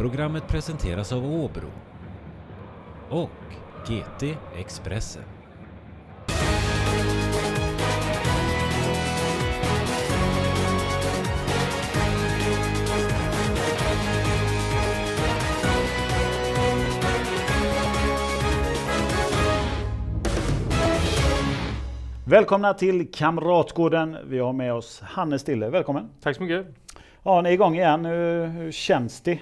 Programmet presenteras av Åbro och GT Expressen. Välkomna till Kamratgården. Vi har med oss Hanne Stille. Välkommen! Tack så mycket! Ja, ni är igång igen. Hur känns det?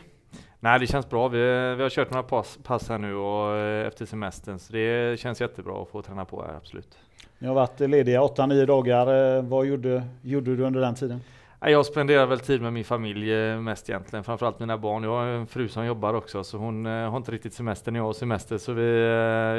Nej, det känns bra. Vi, vi har kört några pass, pass här nu och eh, efter semestern, så det känns jättebra att få träna på här, absolut. Ni har varit lediga 8-9 dagar. Eh, vad gjorde, gjorde du under den tiden? Jag spenderar väl tid med min familj eh, mest egentligen, framförallt mina barn. Jag har en fru som jobbar också, så hon har inte riktigt semester när jag har semester. Så vi,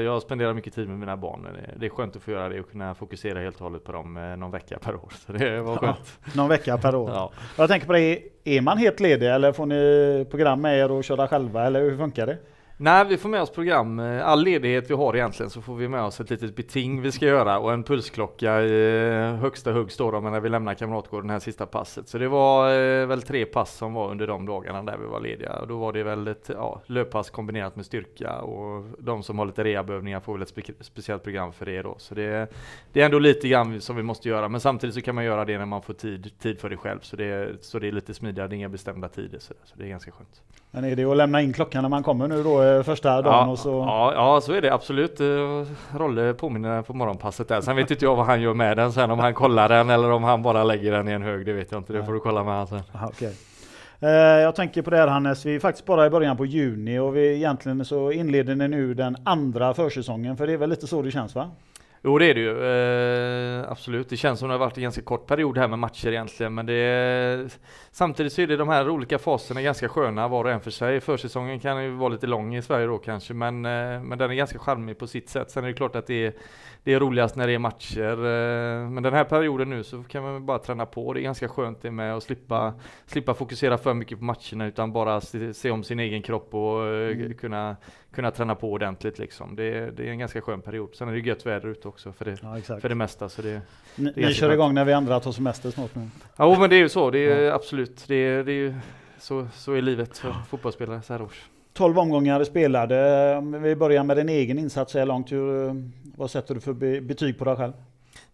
jag spenderar mycket tid med mina barn. Det är skönt att få göra det och kunna fokusera helt och hållet på dem någon vecka per år. Så det var skönt. Ja, någon vecka per år. Ja. Jag tänker på det, är man helt ledig eller får ni program med er och köra själva eller hur funkar det? Nej, vi får med oss program. Eh, all ledighet vi har egentligen så får vi med oss ett litet beting vi ska göra och en pulsklocka i eh, högsta hugg står de när vi lämnar Kamratgården det här sista passet. Så det var eh, väl tre pass som var under de dagarna där vi var lediga. Och då var det väl ett ja, löppass kombinerat med styrka och de som har lite rehabövningar får väl ett spe speciellt program för det då. Så det, det är ändå lite grann som vi måste göra. Men samtidigt så kan man göra det när man får tid, tid för det själv. Så det, så det är lite smidigare, det är inga bestämda tider. Så, så det är ganska skönt. Men är det att lämna in klockan när man kommer nu då? Första dagen ja, och så... Ja, ja, så är det absolut. Rolle påminner på morgonpasset där. Sen vet inte jag vad han gör med den sen, om han kollar den eller om han bara lägger den i en hög, det vet jag inte. Det får du kolla med han sen. Aha, okay. Jag tänker på det här Hannes, vi är faktiskt bara i början på juni och vi egentligen så inleder ni nu den andra försäsongen, för det är väl lite så det känns va? Jo det är det ju, eh, absolut. Det känns som det har varit en ganska kort period här med matcher egentligen, men det är, samtidigt så är det de här olika faserna ganska sköna var och en för sig. Försäsongen kan ju vara lite lång i Sverige då kanske, men, eh, men den är ganska charmig på sitt sätt. Sen är det klart att det är, det är roligast när det är matcher, eh, men den här perioden nu så kan man bara träna på. Det är ganska skönt det med att slippa, slippa fokusera för mycket på matcherna utan bara se, se om sin egen kropp och eh, mm. kunna, kunna träna på ordentligt liksom. Det, det är en ganska skön period. Sen är det gött väder ute också för det, ja, för det mesta. Så det, ni, det ni kör igång när vi andra tar semester snart nu? Ja men det är ju så, det är ja. absolut. Det är, det är så, så är livet för fotbollsspelare så här års. 12 omgångar spelade. Om vi börjar med din egen insats så här långt. Hur, vad sätter du för betyg på dig själv?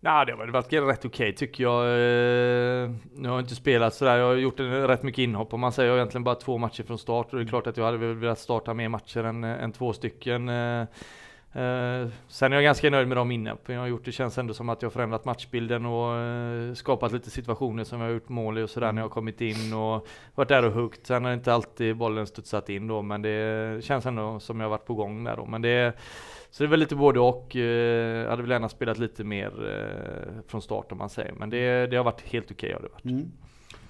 Ja, det har varit rätt okej okay, tycker jag. Eh, nu har jag inte spelat sådär, jag har gjort en, rätt mycket inhopp om man säger. Jag har egentligen bara två matcher från start och det är klart att jag hade velat starta mer matcher än, än två stycken. Eh, Eh, sen är jag ganska nöjd med de inhoppen jag har gjort. Det känns ändå som att jag har förändrat matchbilden och eh, skapat lite situationer som jag har gjort mål i och sådär när jag har kommit in och varit där och huggt. Sen har inte alltid bollen studsat in då, men det känns ändå som jag har varit på gång där då. Men det, så det är väl lite både och. Eh, hade väl gärna spelat lite mer eh, från start om man säger. Men det, det har varit helt okej. Okay, har Mm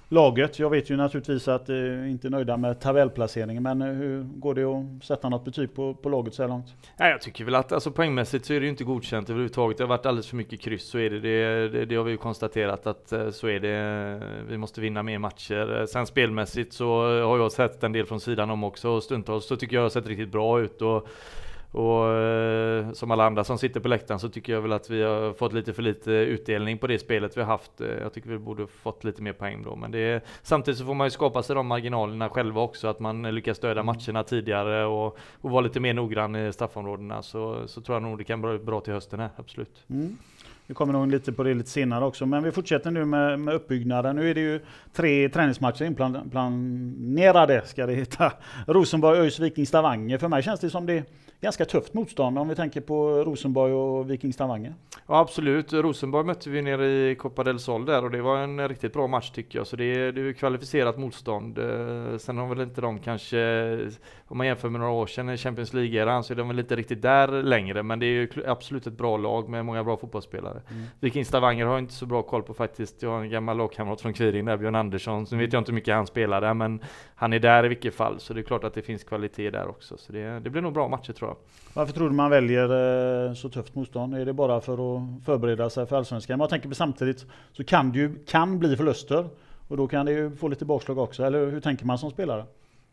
laget. Jag vet ju naturligtvis att ni eh, inte är nöjda med tabellplaceringen, men eh, hur går det att sätta något betyg på, på laget så här långt? Nej, jag tycker väl att alltså, poängmässigt så är det ju inte godkänt överhuvudtaget. Det har varit alldeles för mycket kryss, så är det. Det, det, det har vi ju konstaterat att eh, så är det. Vi måste vinna mer matcher. Eh, sen spelmässigt så har jag sett en del från sidan om också och stundtals så tycker jag har sett riktigt bra ut. Och och eh, som alla andra som sitter på läktaren så tycker jag väl att vi har fått lite för lite utdelning på det spelet vi har haft. Eh, jag tycker vi borde fått lite mer poäng då. Men det är, samtidigt så får man ju skapa sig de marginalerna själva också. Att man lyckas döda mm. matcherna tidigare och, och vara lite mer noggrann i straffområdena. Så, så tror jag nog det kan bli bra till hösten här, absolut. Mm. Vi kommer nog lite på det lite senare också, men vi fortsätter nu med, med uppbyggnaden. Nu är det ju tre träningsmatcher inplanerade, ska det heta. Rosenborg, ÖIS, Viking, Stavanger. För mig känns det som det är ganska tufft motstånd om vi tänker på Rosenborg och Viking Stavanger. Ja absolut, Rosenborg mötte vi nere i Copa del Sol där och det var en riktigt bra match tycker jag. Så det är, det är kvalificerat motstånd. Eh, sen har väl inte de kanske, om man jämför med några år sedan i Champions League-eran så är de väl inte riktigt där längre. Men det är ju absolut ett bra lag med många bra fotbollsspelare. Mm. Viking Stavanger har jag inte så bra koll på faktiskt. Jag har en gammal lagkamrat från Kviring där, Björn Andersson. Så vet jag inte hur mycket han spelar där men han är där i vilket fall. Så det är klart att det finns kvalitet där också. Så det, det blir nog bra matcher tror jag. Varför tror du man väljer eh, så tufft motstånd? Är det bara för att förbereda sig för Allsvenskan? Men jag tänker på samtidigt så kan det ju kan bli förluster och då kan det ju få lite bakslag också. Eller hur tänker man som spelare?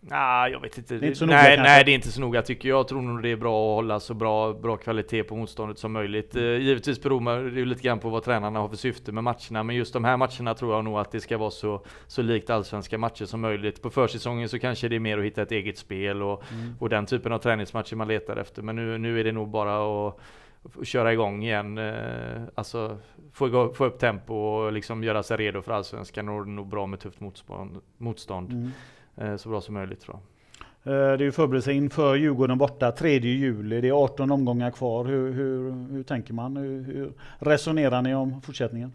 Nej, jag vet inte. Det är inte så nej, noga kanske? nej, det är inte så noga tycker jag. Jag tror nog det är bra att hålla så bra, bra kvalitet på motståndet som möjligt. Eh, givetvis beror det ju lite grann på vad tränarna har för syfte med matcherna, men just de här matcherna tror jag nog att det ska vara så, så likt allsvenska matcher som möjligt. På försäsongen så kanske det är mer att hitta ett eget spel och, Mm. och den typen av träningsmatcher man letar efter. Men nu, nu är det nog bara att att köra igång igen, eh, alltså få, igång, få upp tempo och liksom göra sig redo för allsvenskan och det är nog bra med tufft motstånd, motstånd Mm. Eh, så bra som möjligt tror jag. Eh, Det är ju förberedelse inför Djurgården borta 3 juli. Det är 18 omgångar kvar. Hur, hur, hur tänker man? Hur, hur resonerar ni om fortsättningen?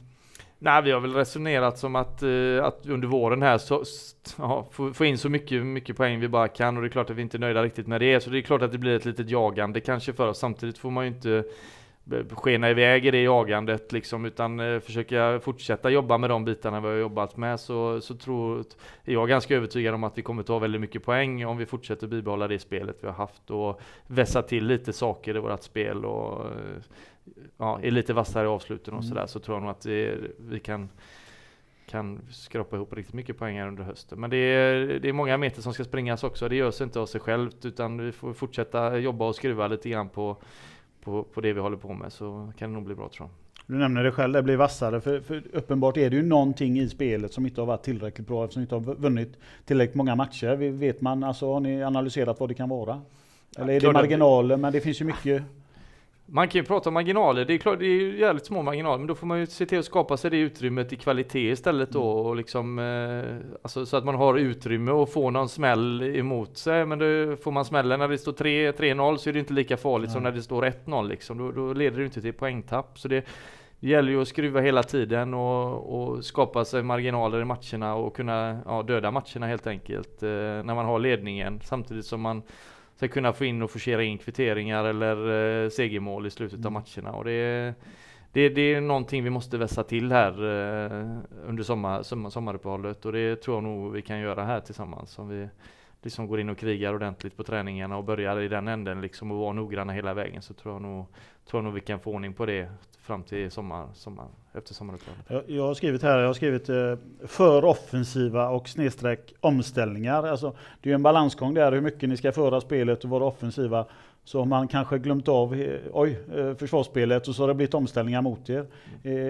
Nej, vi har väl resonerat som att, eh, att under våren här så, ja, få, få in så mycket, mycket poäng vi bara kan och det är klart att vi inte är nöjda riktigt med det. Så det är klart att det blir ett litet jagande kanske för oss. Samtidigt får man ju inte skena iväg i det jagandet liksom utan eh, försöka fortsätta jobba med de bitarna vi har jobbat med så, så tror är jag ganska övertygad om att vi kommer ta väldigt mycket poäng om vi fortsätter bibehålla det spelet vi har haft och vässa till lite saker i vårt spel och eh, ja, är lite vassare i avsluten och Mm. sådär så tror jag nog att det, vi kan kan skrapa ihop riktigt mycket poäng här under hösten. Men det är, det är många meter som ska springas också. Det görs inte av sig självt utan vi får fortsätta jobba och skruva lite grann på, på, på det vi håller på med så kan det nog bli bra tror jag. Du nämner det själv, det blir vassare. För, för uppenbart är det ju någonting i spelet som inte har varit tillräckligt bra eftersom vi inte har vunnit tillräckligt många matcher. Vet man, alltså, har ni analyserat vad det kan vara? Eller är det marginaler? Men det finns ju mycket. Man kan ju prata om marginaler, det är klart det är ju jävligt små marginaler men då får man ju se till att skapa sig det utrymmet i kvalitet istället då och liksom eh, alltså, så att man har utrymme och få någon smäll emot sig. Men då får man smällen när det står 3 3-0 så är det inte lika farligt som Nej. när det står 1-0 liksom. Då, då leder det inte till poängtapp. Så det det gäller ju att skruva hela tiden och, och skapa sig marginaler i matcherna och kunna ja, döda matcherna helt enkelt eh, när man har ledningen. Samtidigt som man ska kunna få in och forcera in kvitteringar eller eh, segermål i slutet av Mm. matcherna. Och det, är- det, det är någonting vi måste vässa till här eh, under sommar, sommar, sommaruppehållet och det tror jag nog vi kan göra här tillsammans. Om vi liksom går in och krigar ordentligt på träningarna och börjar i den änden liksom och vara noggranna hela vägen så tror jag nog, tror jag nog vi kan få ordning på det fram till sommar, sommar efter sommaruppehållet. Jag, jag har skrivit här, jag har skrivit eh, för offensiva och snedstreck omställningar. Alltså, det är ju en balansgång där hur mycket ni ska föra spelet och vara offensiva. Så har man kanske glömt av eh, oj, eh, försvarsspelet och så har det blivit omställningar mot er.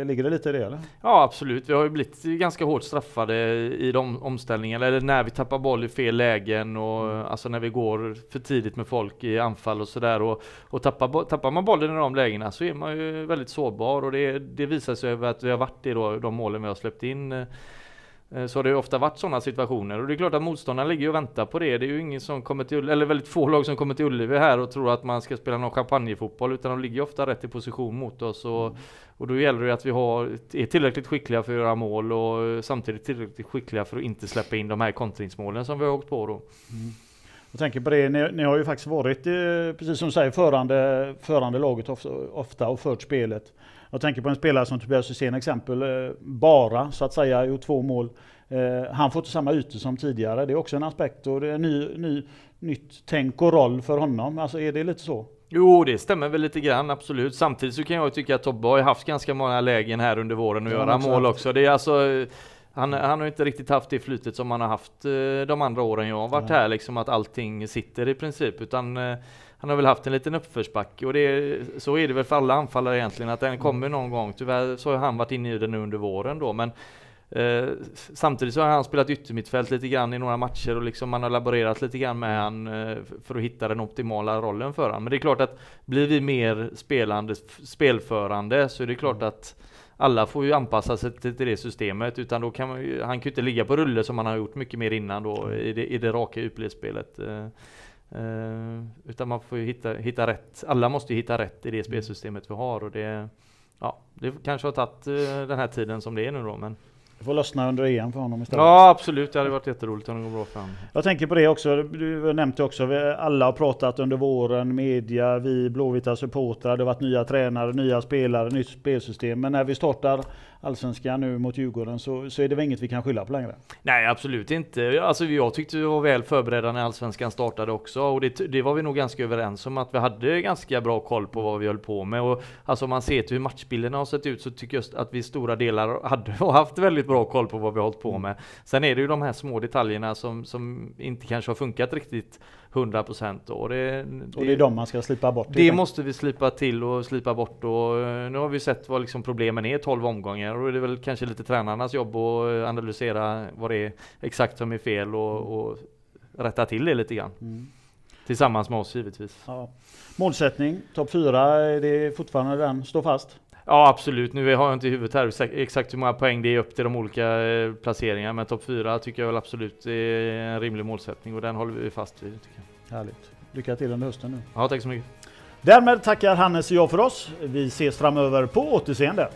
Ligger det lite i det eller? Ja absolut, vi har ju blivit ganska hårt straffade i de omställningarna, eller när vi tappar boll i fel lägen och alltså när vi går för tidigt med folk i anfall och sådär och, och tappar, tappar man bollen i de lägena så är man ju väldigt sårbar och det, det visar sig över att vi har varit i då, de målen vi har släppt in eh, så har det ofta varit sådana situationer och det är klart att motståndarna ligger och väntar på det. Det är ju ingen som kommer till, eller väldigt få lag som kommer till Ullevi här och tror att man ska spela någon champagnefotboll utan de ligger ofta rätt i position mot oss och, och då gäller det att vi har, är tillräckligt skickliga för att göra mål och samtidigt tillräckligt skickliga för att inte släppa in de här kontringsmålen som vi har åkt på då. Jag tänker på det, ni, ni har ju faktiskt varit, precis som du säger, förande, förande laget ofta och fört spelet. Jag tänker på en spelare som Tobias Hysén exempel, eh, bara så att säga, gjort två mål. Eh, han får inte samma ytor som tidigare, det är också en aspekt och det är en ny, ny, nytt tänk och roll för honom. Alltså är det lite så? Jo, det stämmer väl lite grann, absolut. Samtidigt så kan jag tycka att Tobbe har haft ganska många lägen här under våren att göra mål också. Det är alltså, han, han har inte riktigt haft det flytet som han har haft eh, de andra åren jag har varit här, liksom att allting sitter i princip. Utan han har väl haft en liten uppförsbacke och det, är- så är det väl för alla anfallare egentligen, att den kommer någon gång. Tyvärr så har han varit inne i den nu under våren då, men Eh, samtidigt så har han spelat yttermittfält lite grann i några matcher och liksom man har laborerat lite grann med han eh, för att hitta den optimala rollen för han. Men det är klart att blir vi mer spelande, spelförande så är det klart att alla får ju anpassa sig till, till det systemet utan då kan man ju, han kan ju inte ligga på rulle som han har gjort mycket mer innan då i det, i det raka djupledsspelet. Eh, utan man får ju hitta, hitta rätt. Alla måste ju hitta rätt i det spelsystemet vi har och det Ja, det kanske har tagit eh, den här tiden som det är nu då men Det får lossna under EM för honom istället. Ja absolut, det hade varit jätteroligt om det går bra för honom. Jag tänker på det också, du nämnde också, alla har pratat under våren, media, vi blåvita supportrar, det har varit nya tränare, nya spelare, nytt spelsystem. Men när vi startar Allsvenskan nu mot Djurgården så, så är det väl inget vi kan skylla på längre. Nej absolut inte. Alltså jag tyckte vi var väl förberedda när Allsvenskan startade också och det, det var vi nog ganska överens om att vi hade ganska bra koll på vad vi höll på med och alltså om man ser till hur matchbilderna har sett ut så tycker jag att vi i stora delar hade och haft väldigt bra koll på vad vi har hållit på med. Sen är det ju de här små detaljerna som, som inte kanske har funkat riktigt 100% och det, och det är de man ska slipa bort? Det måste vi slipa till och slipa bort och eh, nu har vi sett vad liksom problemen är 12 omgångar och det är väl kanske lite tränarnas jobb att analysera vad det är exakt som är fel och, och rätta till det lite grann. Mm. Tillsammans med oss givetvis. Ja. Målsättning, topp 4, är det fortfarande den står fast? Ja absolut, nu har jag inte i huvudet här exakt hur många poäng det är upp till de olika eh, placeringarna men topp 4 tycker jag väl absolut är en rimlig målsättning och den håller vi fast vid. Tycker jag. Härligt. Lycka till under hösten nu. Ja, tack så mycket. Därmed tackar Hannes och jag för oss. Vi ses framöver på återseende.